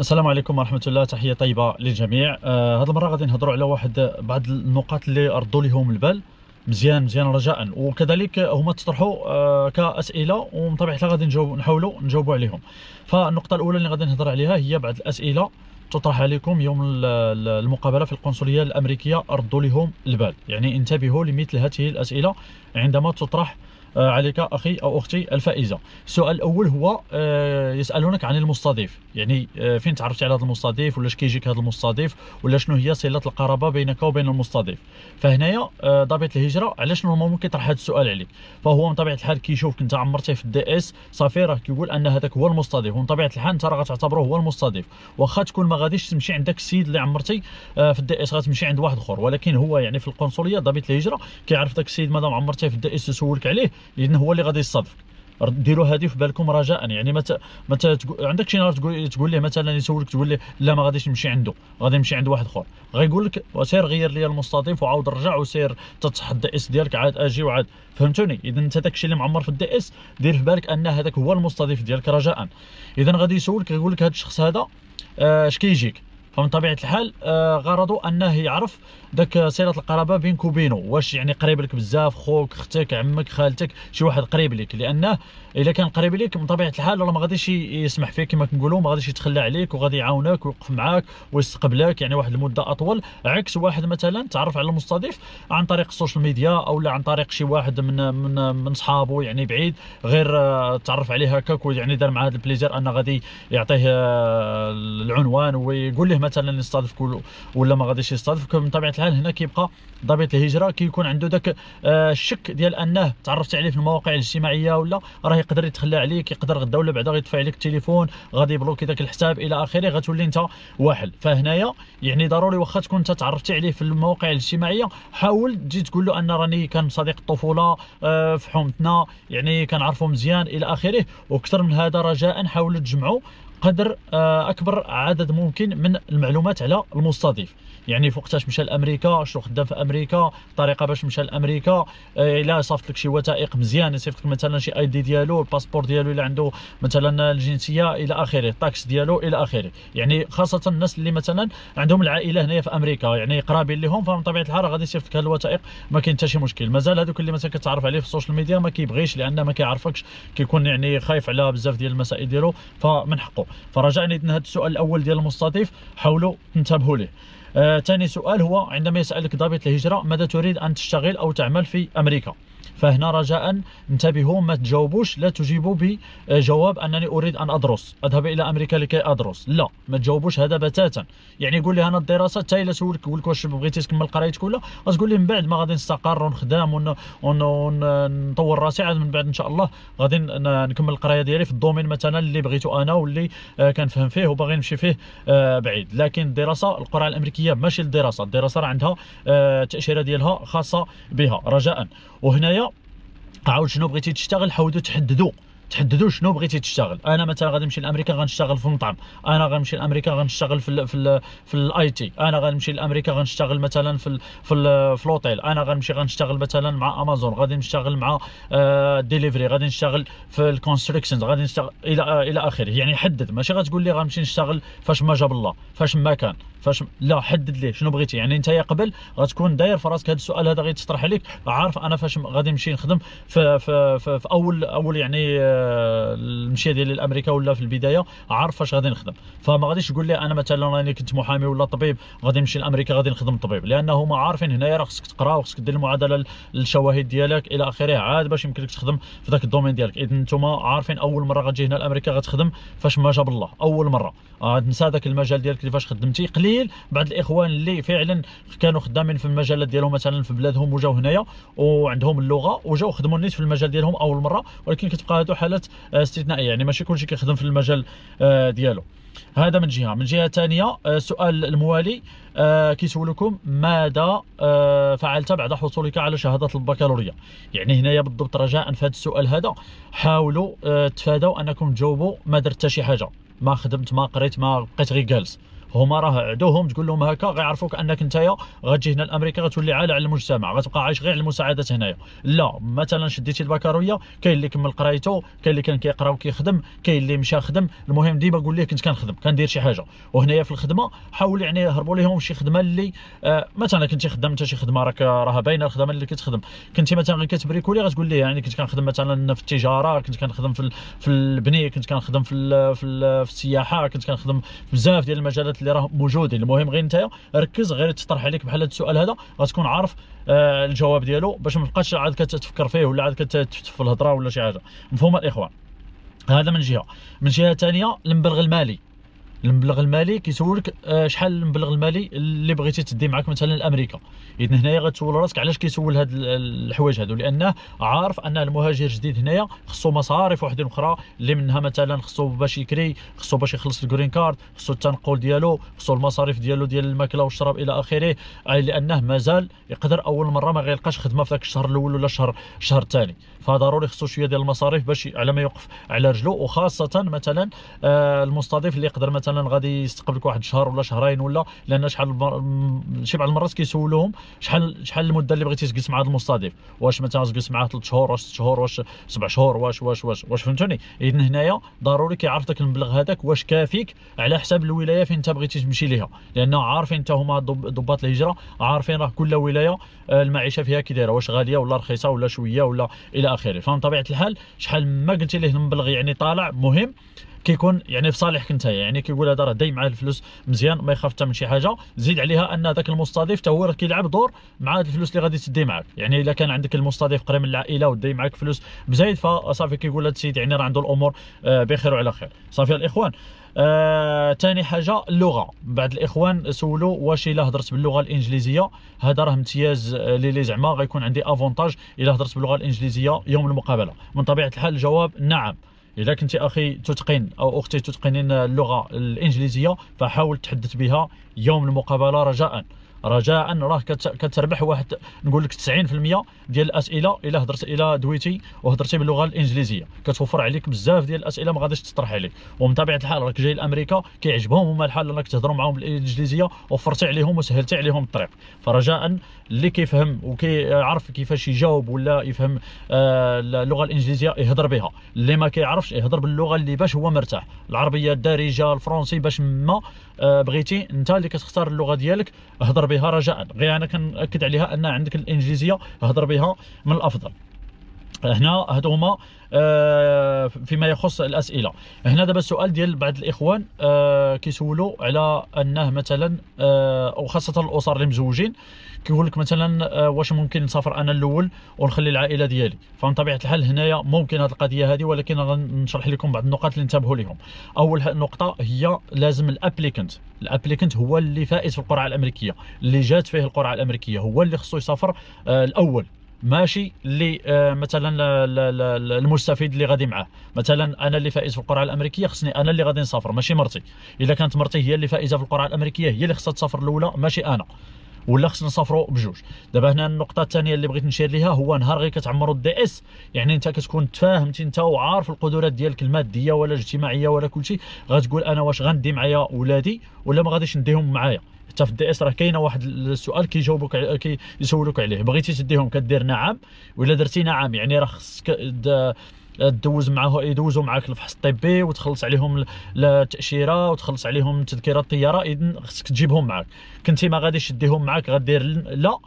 السلام عليكم ورحمة الله. تحية طيبة للجميع. آه المرة غادي نهضروا على واحد بعض النقاط اللي ردوا لهم البال. مزيان مزيان رجاء. وكذلك هما تطرحوا آه كأسئلة ومن طبيعه الحال غادي نجاوب نحاولوا نجاوبوا عليهم. فالنقطة الأولى اللي غادي نهضر عليها هي بعض الأسئلة تطرح عليكم يوم المقابلة في القنصلية الأمريكية. ردوا لهم البال. يعني انتبهوا لمثل هذه الأسئلة عندما تطرح عليك أخي أو أختي الفائزة. السؤال الأول هو آه، يسألونك عن المستضيف. يعني آه، فين تعرفتي على هذا المستضيف؟ ولا كيجيك هذا المستضيف؟ ولا شنو هي صلة القرابة بينك وبين المستضيف؟ فهنايا ضابط الهجرة علاش normalement كيطرح هذا السؤال عليك؟ فهو من طبيعة الحال كيشوفك أنت عمرتي في ال DS صافي راه كيقول أن هذاك هو المستضيف. ومن طبيعة الحال أنت راه غتعتبره هو المستضيف. واخا تكون ما غاديش تمشي عندك السيد اللي عمرتي في ال DS غتمشي عند واحد آخر. ولكن هو يعني في القنصلية ضابط الهجرة كيعرف ذاك السيد مادام عمرتي في ال DS يسولك عليه. لأن هو اللي غادي يصادفك ديروا هذه في بالكم رجاء. يعني متى متى عندك شي نهار تقول تقول ليه مثلا يسولك تقول ليه لا ما غاديش نمشي عنده. غادي نمشي عند واحد آخر. غيقول لك وسير غير لي المستضيف وعاود رجع وسير تتصح ال DS ديالك عاد أجي وعاد. فهمتوني؟ اذا أنت داك الشيء اللي معمر في ال DS دير في بالك أن هذاك هو المستضيف ديالك رجاء. اذا غادي يسولك يقول لك هذا الشخص هذا آه، اش كيجيك؟ فمن طبيعة الحال آه، غرضه أنه يعرف داك صله القرابة بينك وبينه واش يعني قريب لك بزاف خوك أختك عمك خالتك شي واحد قريب لك لأنه الا كان قريب لك من طبيعه الحال راه ما غاديش يسمح فيك كما كنقولوا ما غاديش يتخلى عليك وغادي يعاونك ويوقف معاك ويستقبلك يعني واحد المدة أطول. عكس واحد مثلا تعرف على المستضيف عن طريق ال social media أو عن طريق شي واحد من من من صحابه يعني بعيد غير آه، تعرف عليه هكاك ويعني دار مع هذا ال plaisir أنه غادي يعطيه آه، العنوان ويقول له مثلا يستضيفك ولا ما غاديش يستضيفك. من طبيعة الحال هنا كيبقى ضابط الهجرة كيكون عنده ذاك آه، الشك ديال أنه تعرفت عليه في المواقع الاجتماعية ولا راه يقدر يتخلى عليك يقدر غدا ولا بعدا يطفي عليك التليفون غادي يبلوكي ذاك الحساب إلى آخره غتولي أنت واحد. فهنايا يعني ضروري واخا تكون انت تعرفتي عليه في المواقع الاجتماعية حاول تجي تقول له أن راني كان صديق الطفولة آه، في حومتنا يعني كنعرفو مزيان إلى آخره. وأكثر من هذا رجاء حاولوا تجمعوا قدر آه، أكبر عدد ممكن من المعلومات على المستضيف. يعني فوقتاش مشى لامريكا شنو خدام في أمريكا طريقة باش مشى لامريكا آه، إلا صيفط لك شي وثائق مزيان صيفط لك مثلا شي ID ديالو الباسبور ديالو إلا عنده مثلا الجنسية إلى آخره ال tax ديالو إلى آخره. يعني خاصة الناس اللي مثلا عندهم العائلة هنايا في أمريكا يعني قرابين لهم فمن طبيعة الحال غادي يصيفط لك الوثائق ما كاين حتى شي مشكل. مازال هذوك اللي مثلا كتعرف عليه في ال social media ما كيبغيش لأن ما كيعرفكش كيكون يعني خايف على بزاف ديال المسائل ديالو فمن حقه. فرجعنا اذا هذا السؤال الأول ديال المستضيف حاولوا تنتبهوا ليه. ثاني آه سؤال هو عندما يسألك ضابط الهجرة ماذا تريد أن تشتغل أو تعمل في أمريكا؟ فهنا رجاء. انتبهوا ما تجاوبوش لا تجيبوا بجواب أنني أريد أن أدرس. أذهب إلى أمريكا لكي أدرس. لا ما تجاوبوش هذا بتاتا. يعني يقول لي أنا الدراسة حتى الا سولك يقول لك واش بغيتي تكمل قرايتك ولا غتقول لي من بعد ما غادي نستقر ونخدم ونطور راسي عاد من بعد إن شاء الله غادي نكمل القراية ديالي في ال domaine مثلا اللي بغيتو أنا واللي آه، كنفهم فيه وباغي نمشي فيه آه، بعيد. لكن الدراسة القرعه الأمريكية ماشي الدراسة. الدراسة راه عندها التاشيره آه، ديالها خاصة بها. رجاء. وهنايا عاود شنو بغيتي تشتغل حاولوا تحددوا. تحددوا شنو بغيتي تشتغل. أنا مثلا غادي نمشي لأمريكا غنشتغل في المطعم أنا غنمشي لأمريكا غنشتغل في ال في ال في ال IT أنا غنمشي لأمريكا غنشتغل مثلا في ال في ال في الأوتيل. أنا غنمشي غنشتغل مثلا مع امازون غادي نشتغل مع ديليفري آه، غادي نشتغل في ال constructions غادي نشتغل إلى آه، إلى آخره. يعني حدد. ماشي غتقول لي غنمشي نشتغل فاش ما جاب الله فاش ما كان. فاش لا حدد ليه شنو بغيتي. يعني انت قبل غتكون داير في راسك هذا السؤال هذا غيتطرح عليك عارف أنا فاش غادي نمشي نخدم في في في, في أول أول يعني آه، المشيه ديالي لأمريكا ولا في البداية عارف فاش غادي نخدم. فما غاديش تقول لي أنا مثلا راني كنت محامي ولا طبيب غادي نمشي لأمريكا غادي نخدم طبيب لأنه هما عارفين هنايا راه خصك تقرا وخصك دير المعادلة الشواهد ديالك إلى آخره عاد باش يمكن لك تخدم في ذاك ال domaine ديالك. اذا نتوما عارفين أول مرة غتجي هنا لأمريكا غتخدم فاش ما جاب الله أول مرة. آه نسى ذاك المجال ديالك اللي فاش خدمتي قليل بعض الإخوان اللي فعلا كانوا خدامين في المجالات ديالهم مثلا في بلادهم وجاو هنايا وعندهم اللغة وجاو خدموا نيت في المجال ديالهم أول مرة ولكن كتبقى هادو حالات آه، استثنائية. يعني ماشي كلشي كيخدم في المجال آه، ديالو. هذا من جهة. من جهة ثانية السؤال آه، الموالي كيسولكم ماذا فعلت بعد حصولك على شهادة البكالوريا؟ يعني هنايا بالضبط رجاء في هذا السؤال هذا. حاولوا تفادوا أنكم تجاوبوا ما درت حتى شي حاجة. ما خدمت ما قريت ما بقيت غير جالس. هما راه عدوهم تقول لهم هكا غيعرفوك أنك نتايا غتجي هنا لأمريكا غتولي عالة على المجتمع غتبقى عايش غير على المساعدات هنايا. لا مثلا شديتي البكالوريا كاين اللي كمل قرايته كاين اللي كان كيقرأ وكيخدم كاين اللي مشى خدم. المهم ديما قول ليه كنت كنخدم كندير شي حاجة. وهنايا في الخدمة حاول يعني هربوا لهم شي خدمة اللي آه مثلا كنتي خدام انت شي خدمة راك راها باينة الخدمة اللي كتخدم. كنتي مثلا غير كتبريكولي غتقول ليه يعني كنت كنخدم مثلا في التجارة كنت كنخدم في في البنية كنت كنخدم في في, في السياحة كنت كنخدم بزاف ديال المجالات اللي راه موجودين. المهم غير انت ركز غير تطرح عليك بحال هذا السؤال هذا غتكون عارف آه الجواب ديالو باش ما تبقاش عاد كتفكر فيه ولا عاد كتفتف في الهضرة ولا شي حاجة. مفهوم الاخوان هذا من جهة. من جهة ثانية المبلغ المالي. المبلغ المالي كيسولك آه، شحال المبلغ المالي اللي بغيتي تدي معك مثلا لأمريكا. اذا هنايا غتسول راسك علاش كيسول هاد الحوايج هادو؟ لأنه عارف أن المهاجر الجديد هنايا خصو مصاريف وحدين أخرى اللي منها مثلا خصو باش يكري خصو باش يخلص ال green card خصو التنقل ديالو خصو المصاريف ديالو ديال الماكلة والشراب إلى آخره. لأنه مازال يقدر أول مرة ما غيلقاش خدمة في ذاك الشهر الأول ولا الشهر الشهر الثاني. فضروري خصو شوية ديال المصاريف باش على ما يوقف على رجلو وخاصة مثلا آه، المستضيف اللي يقدر مثلا غادي يستقبلك واحد شهر ولا شهرين ولا لأن شحال شي بعض المرات كيسولوهم شحال شحال المدة اللي بغيتي تجلس مع هذا المستضيف. واش مثلا تجلس معاه 3 شهور واش 6 شهور واش 7 شهور واش واش واش واش فهمتوني؟ اذا هنايا ضروري كيعرف داك المبلغ هذاك واش كافيك على حساب الولاية فين أنت بغيتي تمشي ليها. لأنه عارفين انت هما ضباط الهجرة عارفين راه كل ولاية المعيشة فيها كي دايرة واش غالية ولا رخيصة ولا شوية ولا إلى آخره. فمن طبيعة الحال شحال ما قلتي ليه المبلغ يعني طالع مهم. كيكون يعني في صالحك انت يعني كيقول هذا راه داي معاه الفلوس مزيان ما يخاف حتى من شي حاجة. زيد عليها أن ذاك المستضيف حتى هو راه كيلعب دور مع الفلوس اللي غادي تدي معاك. يعني إلا كان عندك المستضيف قريب من العائلة ودي معاك فلوس بزايد فصافي كيقول هذا السيد يعني راه عنده الأمور آه، بخير وعلى خير. صافي الإخوان ثاني آه حاجة اللغة. بعض الإخوان سولوا واش إلا هضرت باللغة الإنجليزية. هذا راه امتياز آه، لي زعما غيكون عندي افونتاج إلا هضرت باللغة الإنجليزية يوم المقابلة. من طبيعة الحال الجواب نعم. إذا كنت أخي تتقن أو أختي تتقنين اللغة الإنجليزية فحاول تحدث بها يوم المقابلة رجاء. رجاء. راه كتربح واحد نقول لك 90% ديال الأسئلة إلا هضرت إلى دويتي وهضرتي باللغة الإنجليزية. كتوفر عليك بزاف ديال الأسئلة ما غاديش تطرح عليك. ومن طبيعه الحال راك جاي لأمريكا كيعجبهم هما الحال إنك تهضروا معاهم بالإنجليزية وفرتي عليهم وسهلتي عليهم الطريق. فرجاء اللي كيفهم وكيعرف كيفاش يجاوب ولا يفهم آه اللغة الإنجليزية يهضر بها. اللي ما كيعرفش يهضر باللغة اللي باش هو مرتاح. العربية الدارجة الفرنسي باش ما آه بغيتي انت اللي كتختار اللغة ديالك هضر بها رجاء. غير أنا كنأكد عليها أن عندك الإنجليزية هضر بها من الأفضل. هنا هادو هما آه فيما يخص الأسئلة. هنا دابا السؤال ديال بعض الإخوان آه كيسولوا على أنه مثلا آه وخاصة الأسر اللي مزوجين كيقول لك مثلا آه، واش ممكن نسافر أنا الأول ونخلي العائلة ديالي. فمن طبيعة الحال هنايا ممكن هذه القضية هذه ولكن غنشرح لكم بعض النقاط اللي انتبهوا لهم أول نقطة هي لازم الأبليكنت. الأبليكنت هو اللي فائز في القرعة الأمريكية. اللي جات فيه القرعة الأمريكية هو اللي خصو يسافر آه الأول. ماشي اللي آه مثلا المستفيد اللي غادي معاه. مثلا أنا اللي فائز في القرعة الأمريكية خصني أنا اللي غادي نسافر ماشي مرتي. إذا كانت مرتي هي اللي فائزة في القرعة الأمريكية هي اللي خصها تسافر الأولى ماشي أنا. ولا خصنا نسافروا بجوج. دابا هنا النقطة الثانية اللي بغيت نشير ليها هو نهار غير كتعمروا ال DS. يعني انت كتكون تفاهمتي انت وعارف القدرات ديالك المادية ولا الاجتماعية ولا كلشي غتقول أنا واش غندي معايا ولادي ولا ما غاديش نديهم معايا. حتى في ال DS راه كاينة واحد السؤال كيجاوبوك كيسولوك عليه. بغيتي تديهم؟ كدير نعم ولا درتي نعم؟ يعني راه خصك تدوز معاه يدوزوا معاك الفحص الطبي وتخلص عليهم التاشيره وتخلص عليهم تذكرة الطيارة اذا خصك تجيبهم معاك. كنتي ما غاديش تديهم معاك غدير لا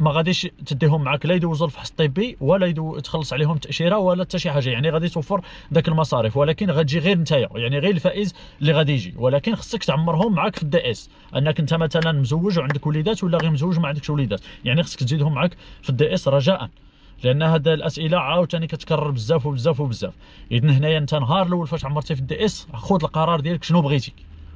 ما غاديش تديهم معاك لا يدوزوا الفحص الطبي ولا يدو تخلص عليهم تأشيرة ولا حتى شي حاجة. يعني غادي توفر ذاك المصاريف ولكن غتجي غير نتايا يعني غير الفائز اللي غادي يجي. ولكن خصك تعمرهم معاك في ال DS. أنك أنت مثلا مزوج وعندك وليدات ولا غير مزوج وما عندكش وليدات. يعني خصك تزيدهم معاك في ال DS رجاء. لأن هاد الأسئلة عاوتاني كتكرر بزاف وبزاف وبزاف. اذا هنايا أنت نهار الأول فاش عمرتي في ال DS خذ القرار ديالك شنو بغيتي.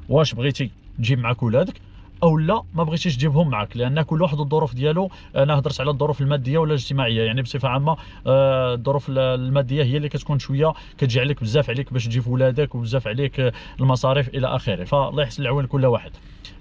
واش بغيتي تجيب معك ولادك أو لا ما بغيتيش تجيبهم معك لأن كل واحد الظروف ديالو أنا هضرت على الظروف المادية ولا الاجتماعية. يعني بصفة عامة آه، الظروف المادية هي اللي كتكون شوية كتجي عليك بزاف عليك باش تجيب ولادك وبزاف عليك المصاريف إلى آخره. فالله يحسن العون كل واحد.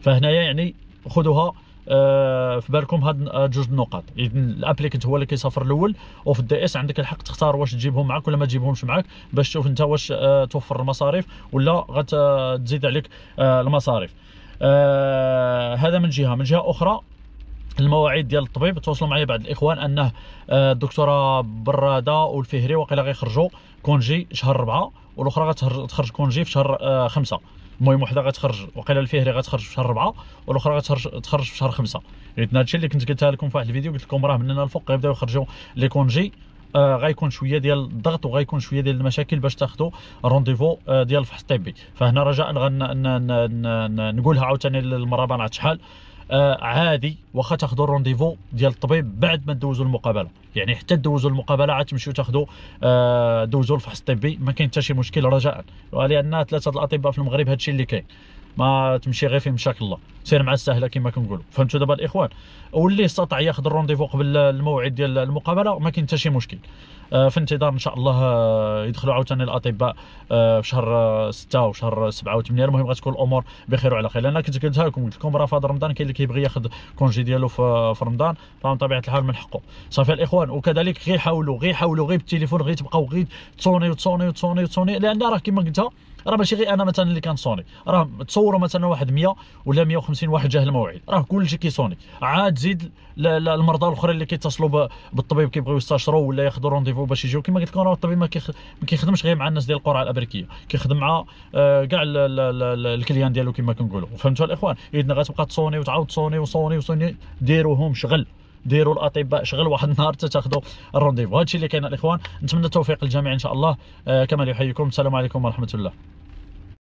فهنايا يعني خذوها في بالكم هاد جوج النقاط. اذا ال applicant هو اللي كيسافر الأول وفي ال DS عندك الحق تختار واش تجيبهم معك ولا ما تجيبهمش معك باش تشوف أنت واش آه، توفر المصاريف ولا غتزيد عليك المصاريف. آه هذا من جهة. من جهة أخرى المواعيد ديال الطبيب. تواصلوا معايا بعض الإخوان أنه آه، الدكتورة برادة والفهري وقيلا غيخرجوا congé شهر ربعة والأخرى غتخرج congé في شهر آه، خمسة. المهم وحده غتخرج وقيلا الفهري غتخرج في شهر ربعه والأخرى غتخرج تخرج في شهر خمسة. قلت هذا الشيء اللي كنت قلتها لكم في واحد الفيديو قلت لكم راه من هنا الفوق غيبداو يخرجوا les congés. آه غيكون شوية ديال الضغط وغيكون شوية ديال المشاكل باش تاخذوا rendez-vous آه ديال الفحص الطبي فهنا رجاء نقولها عاوتاني للمره ما شحال. آه عادي. واخا تاخذوا ال rendez-vous ديال الطبيب بعد ما دوزوا المقابلة. يعني حتى دوزوا المقابلة عاد تمشيو تاخذوا آه دوزوا الفحص الطبي. ما كاين حتى شي مشكل رجاء. ولأن ثلاثة الأطباء في المغرب هادشي اللي كاين. ما تمشي غير في مشاكل الله. سير مع السهله كما كنقولوا. فهمتوا دابا الإخوان؟ واللي استطاع ياخذ ال rendez-vous قبل الموعد ديال المقابلة ما كاين حتى شي مشكل. آه، في انتظار إن شاء الله آه، يدخلوا عاوتاني الأطباء آه، في شهر 6 وشهر 7 و8 المهم غتكون الأمور بخير وعلى خير. لأن كنت قلتها لكم قلت لكم راه في رمضان كاين اللي كيبغي ياخذ congé ديالو في رمضان. فمن طبيعة الحال من حقه. صافي الإخوان وكذلك غير حاولوا غير حاولوا غير بالتليفون غير تبقاو غير تصوني وتصوني وتصوني وتصوني. لأن راه كما قلتها راه ماشي غير أنا مثلا اللي كنصوني راه تصوروا مثلا واحد 100 ولا 150 واحد جاه الموعد راه كلشي كيصوني. عاد زيد المرضى الاخرين اللي كيتصلوا بالطبيب كيبغيو يستشروا ولا ياخذوا rendez-vous باش يجيو. كما قلت لكم راه الطبيب ما كيخدمش غير مع الناس ديال القرعه الأمريكية. كيخدم مع آه، كاع ال clients ديالو كما كنقولوا. فهمتوا الإخوان؟ اذا غتبقى تصوني وتعاود تصوني وصوني وصوني. ديروهم شغل. ديروا الأطباء شغل. واحد النهار تاخذوا الرونديفو هادشي اللي كاين الإخوان. نتمنى التوفيق للجميع إن شاء الله. آه كما يحييكم. السلام عليكم ورحمة الله.